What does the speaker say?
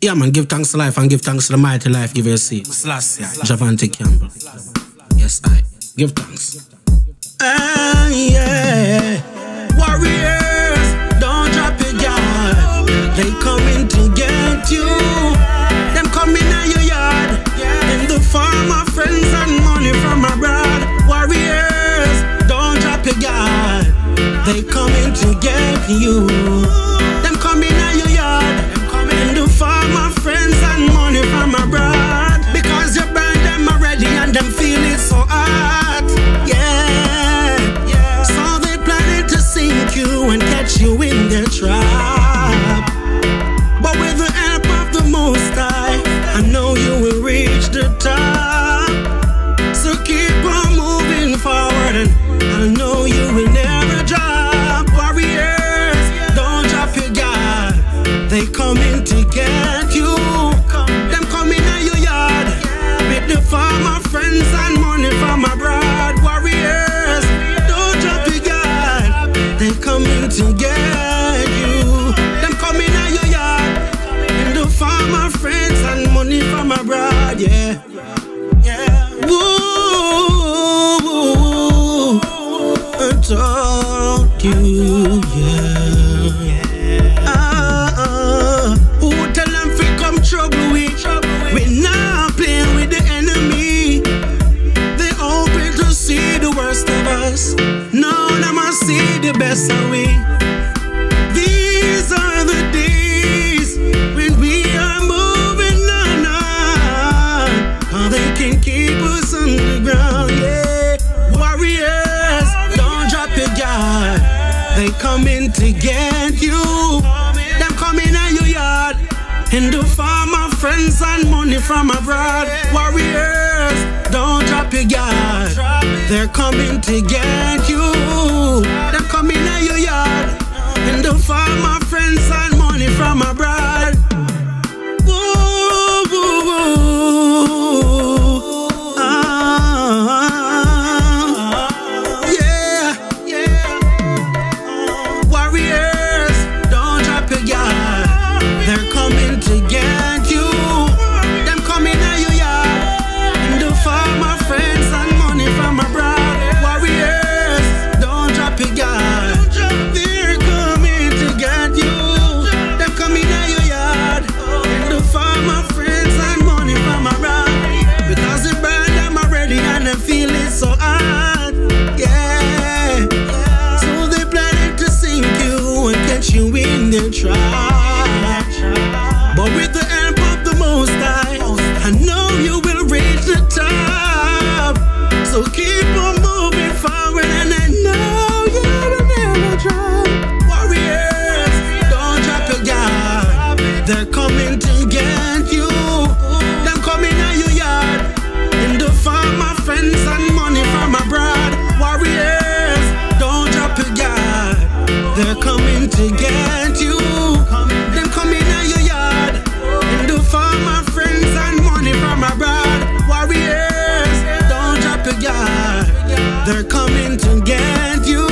Yeah, man, give thanks to life and give thanks to the mighty life give you a seat. Slash, yeah. Jahvante Campbell. Yes, I. Give thanks. Ah, yeah. Warriors, don't drop your guard. They coming to get you. Them coming at your yard. In the form of friends and money from abroad. Warriors, don't drop your guard. They coming to get you. Money from. Warriors, don't drop your guard. They coming to get you. Them coming at your yard in the farmer friends and money from abroad. Yeah. Yeah. Woo, I told you, coming to get you. Them coming at your yard. In the form of friends and money from abroad. Warriors, don't drop your guard. They're coming to get They're coming to get you.